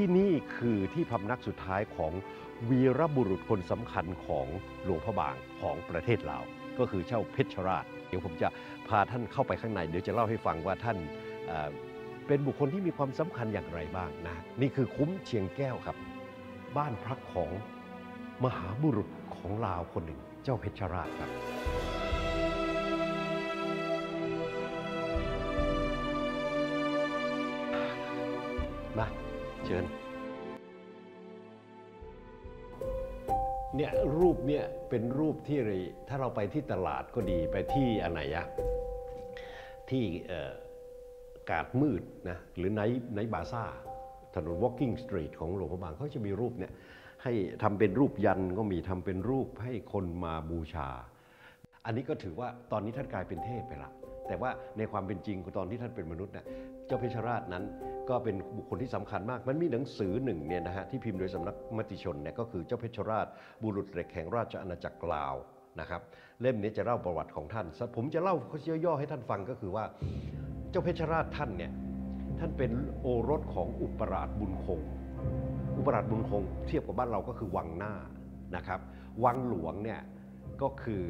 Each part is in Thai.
ที่นี่คือที่พำนักสุดท้ายของวีรบุรุษคนสำคัญของหลวงพระบางของประเทศลาว ก็คือเจ้าเพชรราช เดี๋ยวผมจะพาท่านเข้าไปข้างใน เดี๋ยวจะเล่าให้ฟังว่าท่านเอ่อเป็นบุคคลที่มีความสำคัญอย่างไรบ้างนะ นี่คือคุ้มเชียงแก้วครับ บ้านพักของมหาบุรุษของลาวคนหนึ่ง เจ้าเพชรราชครับมา เชิญ เนี่ยรูปเนี่ยเป็นรูปที่ถ้าเราไปที่ตลาดก็ดีไปที่อะไรอะที่กาดมืดนะหรือไนไนบาซ่า ถนน Walking Street ของหลวงพระบางเขาจะมีรูปเนี่ยให้ทำเป็นรูปยันก็มีทำเป็นรูปให้คนมาบูชา อันนี้ก็ถือว่าตอนนี้ท่านกลายเป็นเทพไปละ แต่ว่าในความเป็นจริงตอนที่ท่านเป็นมนุษย์เนี่ยเจ้าเพชรราชนั้นก็เป็นบุคคลที่สำคัญมาก มันมีหนังสือหนึ่งเนี่ยนะฮะที่พิมพ์โดยสำนักมติชนเนี่ยก็คือเจ้าเพชรราช บุรุษเหล็กแห่งราชอาณาจักรลาวนะครับเล่มนี้จะเล่าประวัติของท่าน ผมจะเล่าย่อๆให้ท่านฟังก็คือว่าเจ้าเพชรราชท่านเนี่ยท่านเป็นโอรสของอุปราชบุญคง อุปราชบุญคง เทียบกับบ้านเราก็คือวังหน้านะครับ วังหลวงเนี่ยก็คือ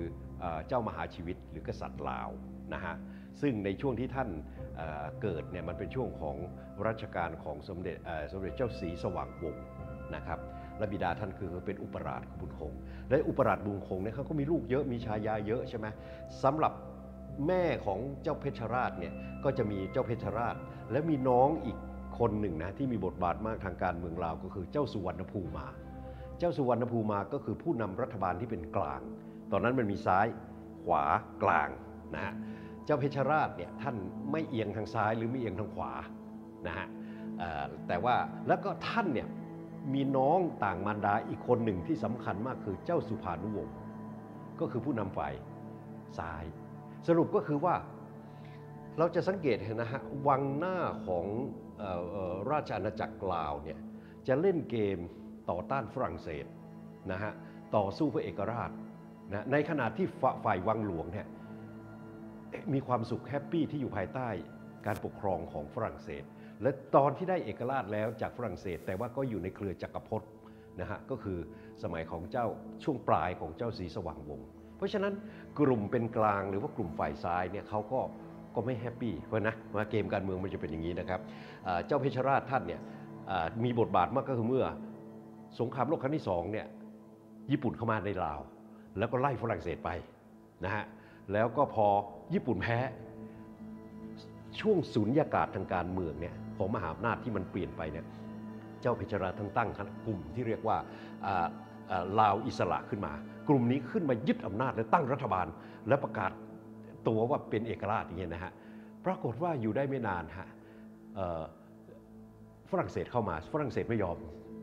เจ้ามหาชีวิตหรือกษัตริย์ลาวนะฮะซึ่งในช่วงที่ท่านเเกิดเนี่ยมันเป็นช่วงของรัชกาลของสมเด็จสมเด็จเจ้าศรีสว่างวงศ์นะครับและบิดาท่านคือเป็นอุปราชบุญคง และอุปราชบุญคงเนี่ยเขาก็มีลูกเยอะมีชายาเยอะใช่ไหมสำหรับแม่ของเจ้าเพชรราชเนี่ยก็จะมีเจ้าเพชรราช และมีน้องอีกคนหนึ่งนะที่มีบทบาทมากทางการเมืองลาวก็คือเจ้าสุวรรณภูมา เจ้าสุวรรณภูมาก็คือผู้นำรัฐบาลที่เป็นกลาง ตอนนั้นมันมีซ้ายขวากลางนะฮะเจ้าเพชรราชเนี่ยท่านไม่เอียงทางซ้ายหรือไม่เอียงทางขวานะฮะแต่ว่าแล้วก็ท่านเนี่ยมีน้องต่างมารดาอีกคนหนึ่งที่สำคัญมากคือเจ้าสุภานุวงศ์ก็คือผู้นำฝ่ายซ้าย สรุปก็คือว่าเราจะสังเกตเห็นนะฮะวังหน้าของออราชอาณาจักรลาวเนี่ยจะเล่นเกมต่อต้านฝรั่งเศสนะฮะต่อสู้เพื่อเอกราช นะในขณะที่ฝ่าฝ่ายวังหลวงเนี่ยมีความสุขแฮปปี้ที่อยู่ภายใต้การปกครองของฝรั่งเศส และตอนที่ได้เอกราชแล้วจากฝรั่งเศส แต่ว่าก็อยู่ในเครือจักรพรรดินะฮะก็คือสมัยของเจ้าช่วงปลายของเจ้าศรีสว่างวงศ์เพราะฉะนั้นกลุ่มเป็นกลางหรือว่ากลุ่มฝ่ายซ้ายเนี่ยเขาก็ก็ไม่ happy เพราะนะว่าเกมการเมืองมันจะเป็นอย่างนี้นะครับเจ้าเพชรราชท่านเนี่ยมีบทบาทมากก็คือเมื่อสงครามโลกครั้งที่สองเนี่ยญี่ปุ่นเข้ามาในลาว แล้วก็ไล่ฝรั่งเศสไปนะฮะแล้วก็พอญี่ปุ่นแพ้ ช่วงสุญญากาศทางการเมืองเนี่ยของมหาอำนาจที่มันเปลี่ยนไปเนี่ยเจ้าเพชรราชท่านตั้งกลุ่มที่เรียกว่าลาวอิสระขึ้นมา กลุ่มนี้ขึ้นมายึดอำนาจและตั้งรัฐบาล และประกาศตัวว่าเป็นเอกราชอย่างเงี้ยนะฮะปรากฏว่าอยู่ได้ไม่นานฮะฝรั่งเศสเข้ามาฝรั่งเศสไม่ยอม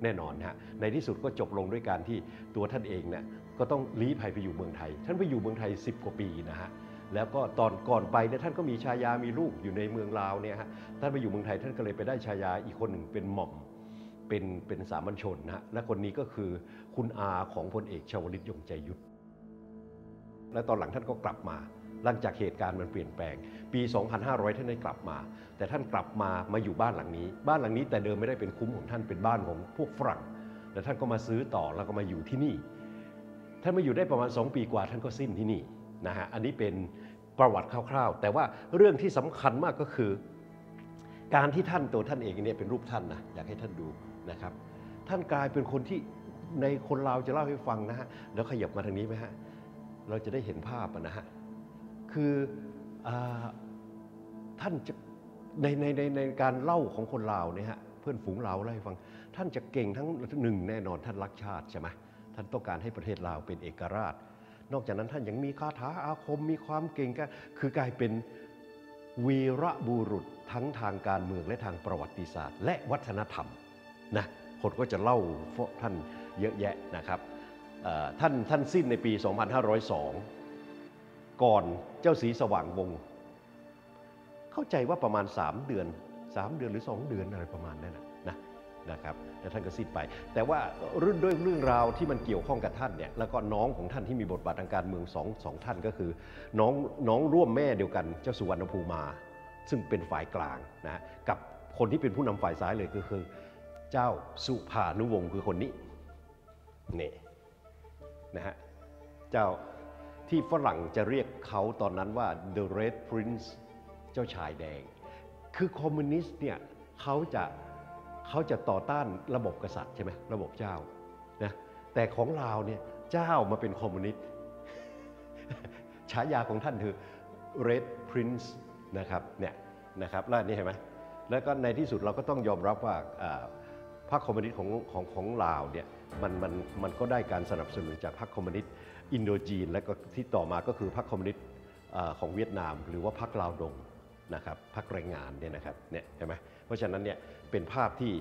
แน่นอนฮะในที่สุดก็จบลงด้วยการที่ตัวท่านเองเนี่ย ก็ต้องลี้ภัยไปอยู่เมืองไทย ท่านไปอยู่เมืองไทย 10 กว่าปีนะฮะแล้วก็ตอนก่อนไปเนี่ยท่านก็มีชายามีลูกอยู่ในเมืองลาวเนี่ยฮะท่านไปอยู่เมืองไทยท่านก็เลยไปได้ชายาอีกคนหนึ่งเป็นหม่อมเป็นเป็นสามัญชนนะฮะและคนนี้ก็คือคุณอาของพลเอกชวลิตยงใจยุทธและตอนหลังท่านก็กลับมา หลังจากเหตุการณ์มันเปลี่ยนแปลง ปี 2500 ท่านได้กลับมา แต่ท่านกลับมามาอยู่บ้านหลังนี้ บ้านหลังนี้แต่เดิมไม่ได้เป็นคุ้มของท่านเป็นบ้านของพวกฝรั่งแล้วท่านก็มาซื้อต่อแล้วก็มาอยู่ที่นี่ ท่านมาอยู่ได้ประมาณ 2 ปีกว่าท่านก็สิ้นที่นี่นะฮะอันนี้เป็นประวัติคร่าวๆ แต่ว่าเรื่องที่สำคัญมากก็คือ การที่ท่านตัวท่านเองเนี่ยเป็นรูปท่านนะอยากให้ท่านดูนะครับ ท่านกลายเป็นคนที่ในคนลาวจะเล่าให้ฟังนะฮะแล้วขยับมาทางนี้ไหมฮะเราจะได้เห็นภาพนะฮะคืออท่านจะในในในในการเล่าของคนลาวเนี่ยฮะเพื่อนฝูงลาวเล่าให้ฟัง ท่านจะเก่งทั้งหนึ่งแน่นอนท่านรักชาติใช่ไหม ท่านต้องการให้ประเทศลาวเป็นเอกราช นอกจากนั้นท่านยังมีคาถาอาคมมีความเก่งก็คือกลายเป็นวีระบุรุษทั้งทางการเมืองและทางประวัติศาสตร์ และวัฒนธรรมนะคนก็จะเล่าท่านเยอะแยะนะครับท่านท่านสิ้นในปี 2502 ก่อนเจ้าสีสว่างวงศ์เข้าใจว่าประมาณ 3 เดือน 3 เดือนหรือ 2 เดือนอะไรประมาณนั้น นะครับแล้วท่านก็สิ้นไป แต่ว่ารื่องด้วยเรื่องราวที่มันเกี่ยวข้องกับท่านเนี่ยแล้วก็น้องของท่านที่มีบทบาททางการเมืองสองสองท่านก็คือ น้องน้องร่วมแม่เดียวกันเจ้าสุวรรณภูมา ซึ่งเป็นฝ่ายกลางนะกับคนที่เป็นผู้นำฝ่ายซ้ายเลยก็คือ เจ้าสุภานุวงศ์คือคนนี้นี่นะฮะเจ้าที่ฝรั่งจะเรียกเขาตอนนั้นว่า the red prince เจ้าชายแดง คือคอมมิวนิสต์เนี่ยเขาจะ เขาจะต่อต้านระบบกษัตริย์ใช่ไหมระบบเจ้านะแต่ของลาวเนี่ยเจ้ามาเป็นคอมมิวนิสต์ฉายาของท่านคือ Red Prince นะครับเนี่ยนะครับแล้วนี่เห็นไหมแล้วก็ในที่สุดเราก็ต้องยอมรับว่าพรรคคอมมิวนิสต์ของของของลาวเนี่ยมันมันมันก็ได้การสนับสนุนจากพรรคคอมมิวนิสต์อินโดจีน และก็ที่ต่อมาก็คือพรรคคอมมิวนิสต์ของเวียดนาม หรือว่าพรรคลาวดงนะครับพรรคแรงงานเนี่ยนะครับเนี่ยเห็นไหม เพราะฉะนั้นเนี่ยเป็นภาพที่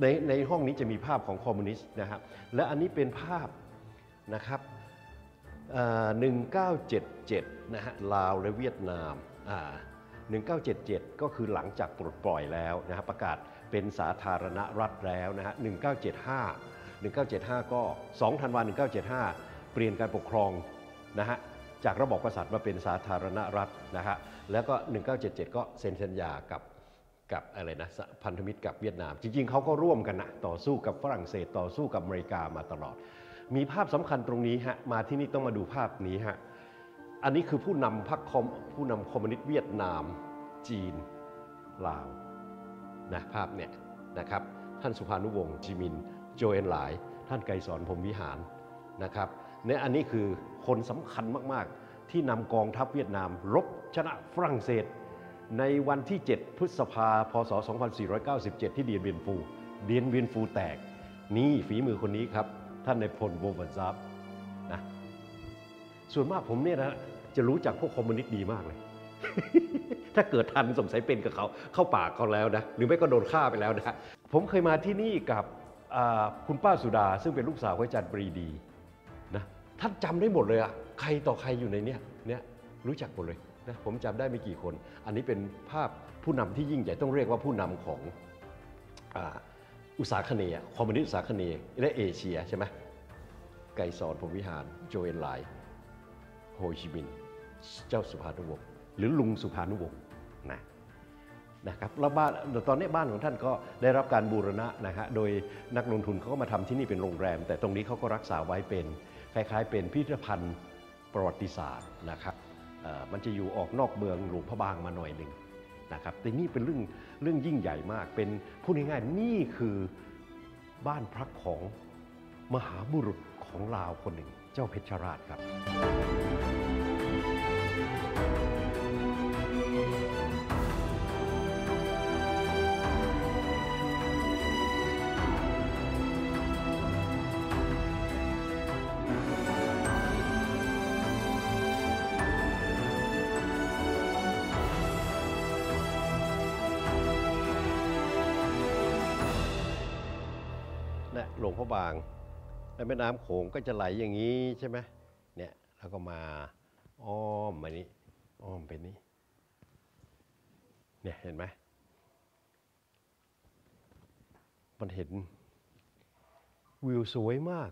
ในในห้องนี้จะมีภาพของคอมมิวนิสต์นะครับและอันนี้เป็นภาพนะครับอ่า1977นะฮะลาวและเวียดนามอ่า1977 ก็คือหลังจากปลดปล่อยแล้วนะฮะประกาศเป็นสาธารณรัฐแล้วนะฮะ1975 1975 ก็2ธันวาคม1975 เปลี่ยนการปกครองนะฮะจากระบอบกษัตริย์มาเป็นสาธารณรัฐนะฮะแล้วก็ 1977 ก็เซ็นสัญญากับ กับอะไรนะพันธมิตรกับเวียดนาม จริง ๆเขาก็ร่วมกันนะต่อสู้กับฝรั่งเศสต่อสู้กับอเมริกามาตลอด มีภาพสำคัญตรงนี้ฮะมาที่นี่ต้องมาดูภาพนี้ฮะอันนี้คือผู้นำพรรคคอมผู้นำคอมมิวนิสต์เวียดนาม จีนลาวนะภาพเนี่ยนะครับท่านสุภานุวงศ์จิมิน โจเอ็นหลาย ท่านไกรสอนพรมวิหารนะครับเนี่ยอันนี้คือคนสำคัญมาก ๆ ที่นำกองทัพเวียดนามรบชนะฝรั่งเศส ในวันที่ 7 พฤษภาพศ 2497 ที่เดียนเวียนฟู เดียนเวียนฟูแตก นี่ฝีมือคนนี้ครับ ท่านในพลโววันซับนะส่วนมากผมเนี่ยนะจะรู้จักพวกคอมมิวนิสต์ดีมากเลย ถ้าเกิดทันสงสัยเป็นกับเขาเข้าปากเขาแล้วนะ หรือไม่ก็โดนฆ่าไปแล้วนะ ผมเคยมาที่นี่กับคุณป้าสุดา ซึ่งเป็นลูกสาวของอาจารย์ปรีดีนะท่านจำได้หมดเลยอะใครต่อใครอยู่ในเนี้ยเนี่ยรู้จักหมดเลย นะผมจำได้ไม่กี่คน อันนี้เป็นภาพผู้นำที่ยิ่งใหญ่ต้องเรียกว่าผู้นำของอุตสาคเนียคอมมิวนิสต์อุตสาคเนียและเอเชียใช่ไหมไกสอนพรมวิหารโจวเอินไหลโฮจิมินห์เจ้าสุภานุวงศ์หรือลุงสุภานุวงศ์นะนะครับแล้วบ้านตอนนี้บ้านของท่านก็ได้รับการบูรณะนะฮะโดยนักลงทุนเขาก็มาทำที่นี่เป็นโรงแรม แต่ตรงนี้เขาก็รักษาไว้เป็นคล้ายๆ เป็นพิพิธภัณฑ์ประวัติศาสตร์นะครับ มันจะอยู่ออกนอกเมืองหลวงพระบางมาหน่อยหนึ่งนะครับแต่นี่เป็นเรื่องเรื่องยิ่งใหญ่มาก เป็นพูดง่ายๆนี่คือบ้านพักของมหาบุรุษของลาวคนหนึ่ง เจ้าเพชรราชครับ ลวงพระบาง แล้วแม่น้ำโขงก็จะไหลอย่างนี้ใช่ไหมเนี่ยแล้วก็มาอ้อมมานี้อ้อมไปนี้เนี่ยเห็นไหมมันเห็นวิวสวยมาก